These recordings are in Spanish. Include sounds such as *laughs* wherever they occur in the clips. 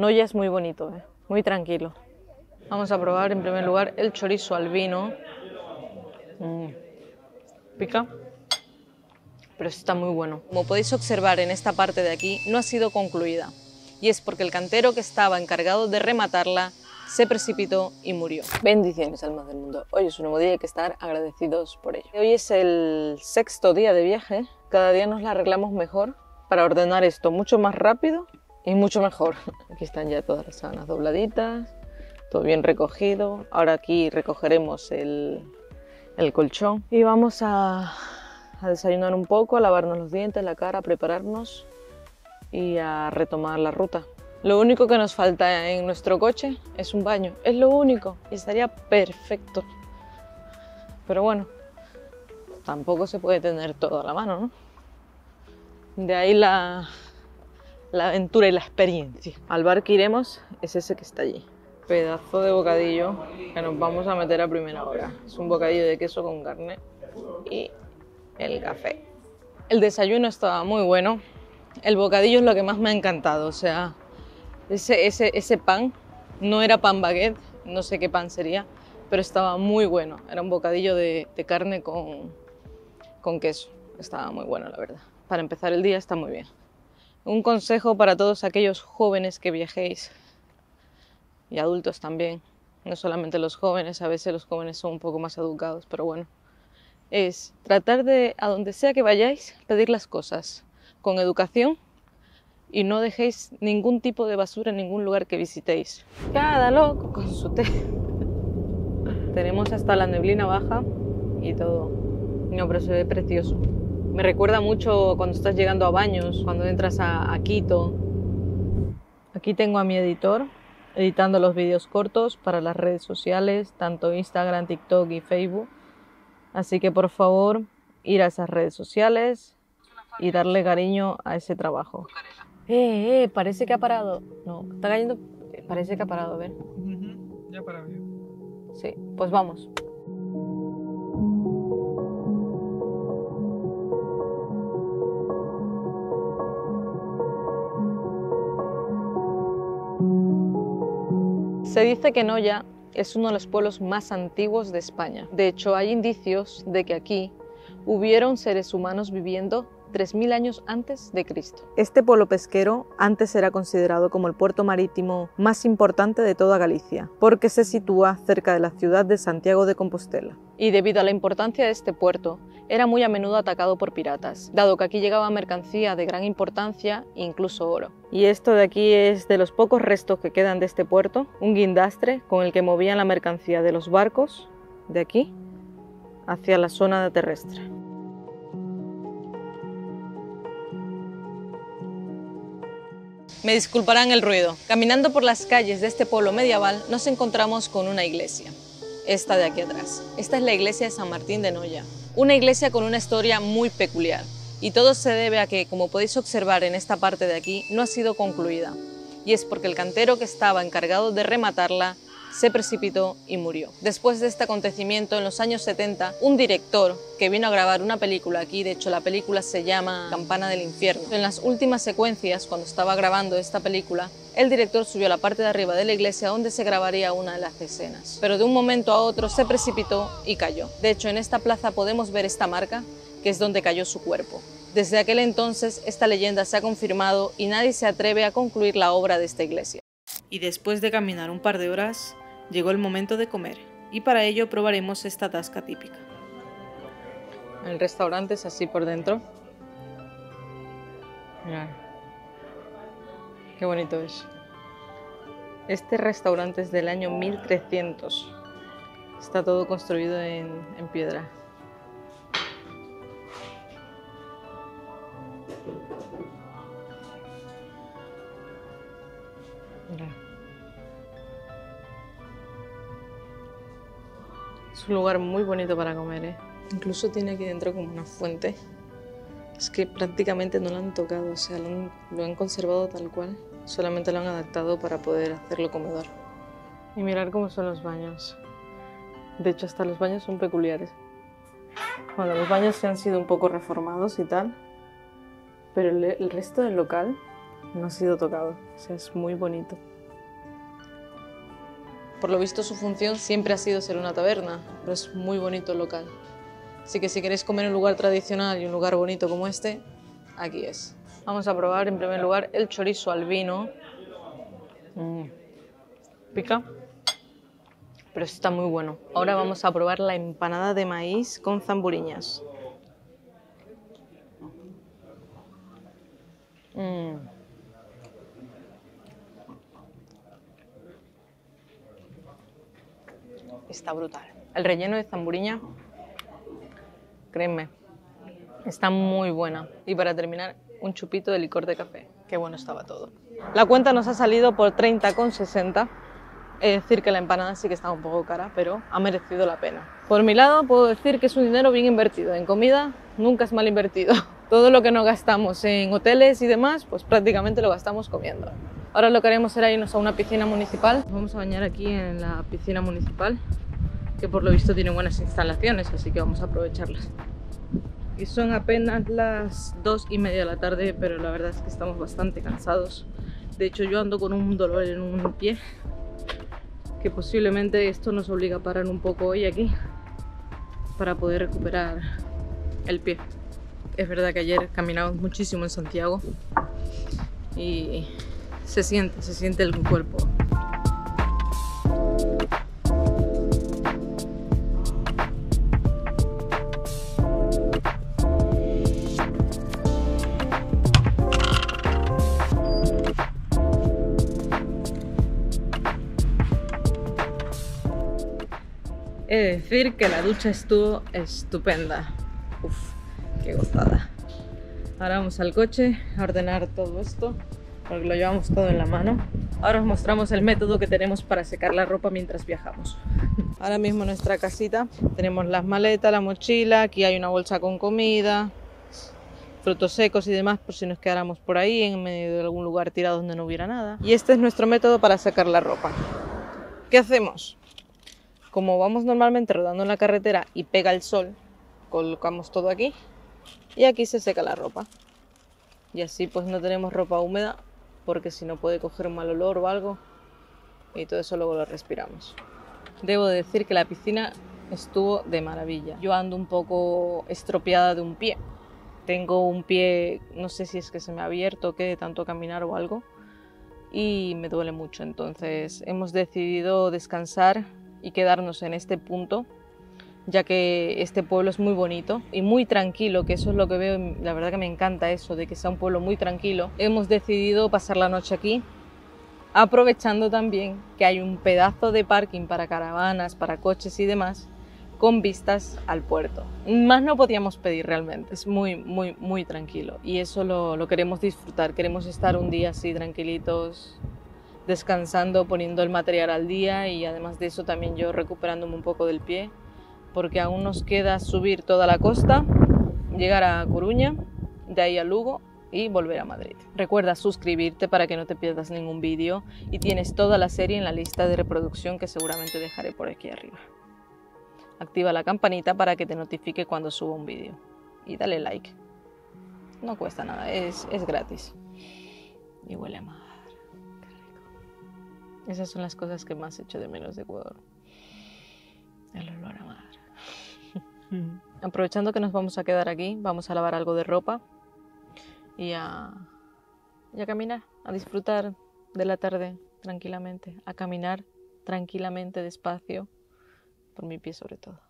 Noya es muy bonito, ¿eh? muy tranquilo. Vamos a probar en primer lugar el chorizo al vino. Mm. Pica, pero está muy bueno. Como podéis observar en esta parte de aquí, no ha sido concluida. Y es porque el cantero que estaba encargado de rematarla se precipitó y murió. Bendiciones, almas del mundo. Hoy es un nuevo día y hay que estar agradecidos por ello. Hoy es el sexto día de viaje. Cada día nos la arreglamos mejor para ordenar esto mucho más rápido y mucho mejor. *laughs* Aquí están ya todas las sábanas dobladitas, todo bien recogido. Ahora aquí recogeremos el, colchón y vamos a, a desayunar un poco, a lavarnos los dientes, la cara, a prepararnos y a retomar la ruta. Lo único que nos falta en nuestro coche es un baño. Es lo único y estaría perfecto. Pero bueno, tampoco se puede tener todo a la mano, ¿no? De ahí la, la aventura y la experiencia. Al bar que iremos es ese que está allí. Pedazo de bocadillo que nos vamos a meter a primera hora. Es un bocadillo de queso con carne y el café. El desayuno estaba muy bueno. El bocadillo es lo que más me ha encantado. O sea, ese, ese, ese pan no era pan baguette, no sé qué pan sería, pero estaba muy bueno. Era un bocadillo de, de carne con, con queso. Estaba muy bueno, la verdad. Para empezar el día está muy bien. Un consejo para todos aquellos jóvenes que viajéis y adultos también, no solamente los jóvenes, a veces los jóvenes son un poco más educados, pero bueno, es tratar de, a donde sea que vayáis, pedir las cosas con educación y no dejéis ningún tipo de basura en ningún lugar que visitéis. Cada loco con su té. *laughs* Tenemos hasta la neblina baja y todo. No, pero se ve precioso. Me recuerda mucho cuando estás llegando a Baños, cuando entras a, a Quito. Aquí tengo a mi editor editando los vídeos cortos para las redes sociales, tanto Instagram, TikTok y Facebook. Así que por favor, ir a esas redes sociales y darle cariño a ese trabajo. Eh, eh, parece que ha parado. No, está cayendo. Parece que ha parado, a ver. Ya para ver. Sí, pues vamos. Se dice que Noya es uno de los pueblos más antiguos de España. De hecho, hay indicios de que aquí hubieron seres humanos viviendo 3.000 años antes de Cristo. Este pueblo pesquero antes era considerado como el puerto marítimo más importante de toda Galicia, porque se sitúa cerca de la ciudad de Santiago de Compostela. Y debido a la importancia de este puerto, era muy a menudo atacado por piratas, dado que aquí llegaba mercancía de gran importancia, incluso oro. Y esto de aquí es de los pocos restos que quedan de este puerto, un guindastre con el que movían la mercancía de los barcos de aquí hacia la zona terrestre. Me disculparán el ruido. Caminando por las calles de este pueblo medieval nos encontramos con una iglesia. Esta de aquí atrás. Esta es la iglesia de San Martín de Noya. Una iglesia con una historia muy peculiar. Y todo se debe a que, como podéis observar en esta parte de aquí, no ha sido concluida. Y es porque el cantero que estaba encargado de rematarla se precipitó y murió. Después de este acontecimiento, en los años 70, un director que vino a grabar una película aquí, de hecho la película se llama Campana del Infierno. En las últimas secuencias, cuando estaba grabando esta película, el director subió a la parte de arriba de la iglesia donde se grabaría una de las escenas. Pero de un momento a otro se precipitó y cayó. De hecho, en esta plaza podemos ver esta marca, que es donde cayó su cuerpo. Desde aquel entonces, esta leyenda se ha confirmado y nadie se atreve a concluir la obra de esta iglesia. Y después de caminar un par de horas, llegó el momento de comer y para ello probaremos esta tasca típica. El restaurante es así por dentro. Mirad. Qué bonito es. Este restaurante es del año 1300. Está todo construido en, en piedra. Es un lugar muy bonito para comer, ¿eh? Incluso tiene aquí dentro como una fuente. Es que prácticamente no lo han tocado, o sea, lo han, lo han conservado tal cual. Solamente lo han adaptado para poder hacerlo comedor. Y mirar cómo son los baños. De hecho, hasta los baños son peculiares. Bueno, los baños se han sido un poco reformados y tal. Pero el, el resto del local no ha sido tocado. O sea, es muy bonito. Por lo visto su función siempre ha sido ser una taberna, pero es muy bonito el local. Así que si queréis comer un lugar tradicional y un lugar bonito como este, aquí es. Vamos a probar en primer lugar el chorizo al vino. Mm. Pica, pero está muy bueno. Ahora vamos a probar la empanada de maíz con zamburiñas. Mm. Está brutal. El relleno de zamburiña, créeme, está muy buena. Y para terminar, un chupito de licor de café. Qué bueno estaba todo. La cuenta nos ha salido por 30,60. Es decir, que la empanada sí que estaba un poco cara, pero ha merecido la pena. Por mi lado, puedo decir que es un dinero bien invertido. En comida nunca es mal invertido. *laughs* Todo lo que no gastamos en hoteles y demás, pues prácticamente lo gastamos comiendo. Ahora lo que haremos será irnos a una piscina municipal. Vamos a bañar aquí en la piscina municipal, que por lo visto tiene buenas instalaciones, así que vamos a aprovecharlas. Y son apenas las dos y media de la tarde, pero la verdad es que estamos bastante cansados. De hecho, yo ando con un dolor en un pie, que posiblemente esto nos obliga a parar un poco hoy aquí para poder recuperar el pie. Es verdad que ayer caminamos muchísimo en Santiago y se siente, se siente el cuerpo. He de decir que la ducha estuvo estupenda. Uf, qué gozada. Ahora vamos al coche a ordenar todo esto, porque lo llevamos todo en la mano. Ahora os mostramos el método que tenemos para secar la ropa mientras viajamos. Ahora mismo nuestra casita tenemos las maletas, la mochila, aquí hay una bolsa con comida, frutos secos y demás por si nos quedáramos por ahí en medio de algún lugar tirado donde no hubiera nada. Y este es nuestro método para secar la ropa. ¿Qué hacemos? Como vamos normalmente rodando en la carretera y pega el sol, colocamos todo aquí y aquí se seca la ropa. Y así pues no tenemos ropa húmeda porque si no puede coger un mal olor o algo y todo eso luego lo respiramos. Debo decir que la piscina estuvo de maravilla. Yo ando un poco estropeada de un pie. Tengo un pie, no sé si es que se me ha abierto o qué, de tanto caminar o algo, y me duele mucho. Entonces hemos decidido descansar y quedarnos en este punto, ya que este pueblo es muy bonito y muy tranquilo, que eso es lo que veo, la verdad que me encanta eso, de que sea un pueblo muy tranquilo. Hemos decidido pasar la noche aquí, aprovechando también que hay un pedazo de parking para caravanas, para coches y demás, con vistas al puerto. Más no podíamos pedir realmente, es muy, muy, muy tranquilo y eso lo, lo queremos disfrutar, queremos estar un día así tranquilitos, descansando, poniendo el material al día y además de eso también yo recuperándome un poco del pie, porque aún nos queda subir toda la costa, llegar a Coruña, de ahí a Lugo y volver a Madrid. Recuerda suscribirte para que no te pierdas ningún vídeo y tienes toda la serie en la lista de reproducción que seguramente dejaré por aquí arriba. Activa la campanita para que te notifique cuando suba un vídeo y dale like. No cuesta nada, es, es gratis. Y huele a mar. Esas son las cosas que más echo de menos de Ecuador. El olor. Aprovechando que nos vamos a quedar aquí, vamos a lavar algo de ropa y a, y a caminar, a disfrutar de la tarde tranquilamente, a caminar tranquilamente, despacio, por mi pie sobre todo.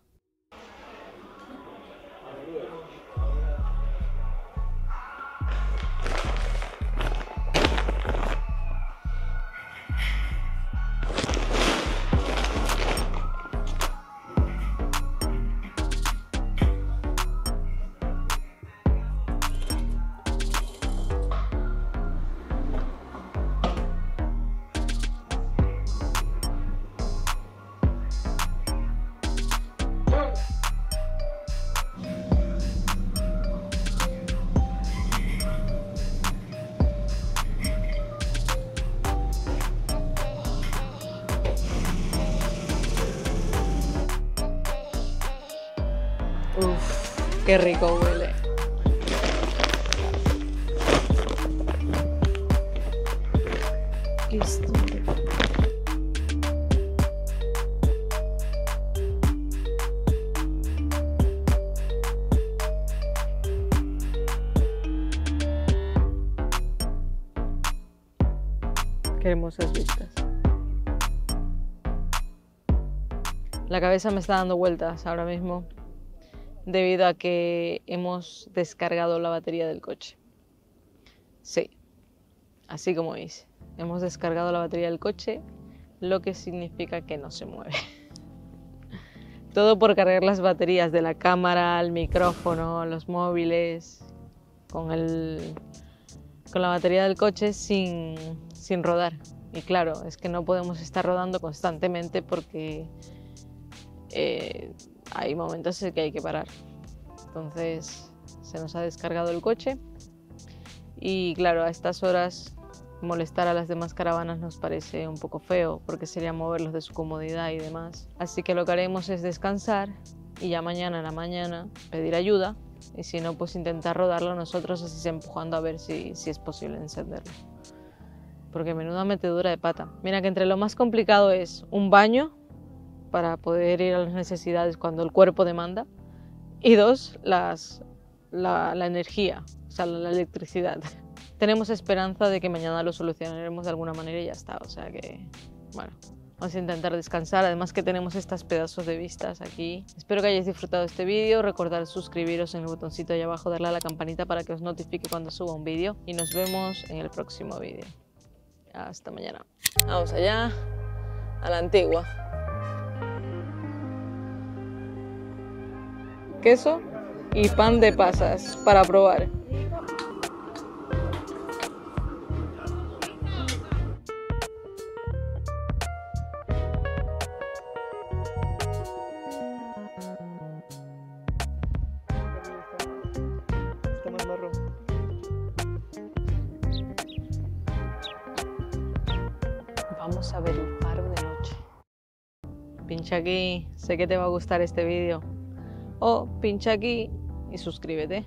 Qué rico huele. Qué hermosas vistas. La cabeza me está dando vueltas ahora mismo debido a que hemos descargado la batería del coche. Sí, así como dice. Hemos descargado la batería del coche, lo que significa que no se mueve. *laughs* Todo por cargar las baterías de la cámara, el micrófono, los móviles, con, el, con la batería del coche sin, sin rodar. Y claro, es que no podemos estar rodando constantemente porque eh, hay momentos en que hay que parar. Entonces se nos ha descargado el coche y claro, a estas horas molestar a las demás caravanas nos parece un poco feo porque sería moverlos de su comodidad y demás. Así que lo que haremos es descansar y ya mañana en la mañana pedir ayuda y si no pues intentar rodarlo nosotros así empujando a ver si, si es posible encenderlo. Porque menuda metedura de pata. Mira que entre lo más complicado es un baño para poder ir a las necesidades cuando el cuerpo demanda y dos, las, la, energía, o sea, la electricidad. *laughs* Tenemos esperanza de que mañana lo solucionaremos de alguna manera y ya está. O sea que, bueno, vamos a intentar descansar. Además que tenemos estas pedazos de vistas aquí. Espero que hayáis disfrutado este vídeo. Recordad suscribiros en el botoncito ahí abajo, darle a la campanita para que os notifique cuando suba un vídeo. Y nos vemos en el próximo vídeo. Hasta mañana. Vamos allá, a la antigua. Queso y pan de pasas para probar. Vamos a ver el faro de noche. Pincha aquí, sé que te va a gustar este vídeo. O pincha aquí y suscríbete.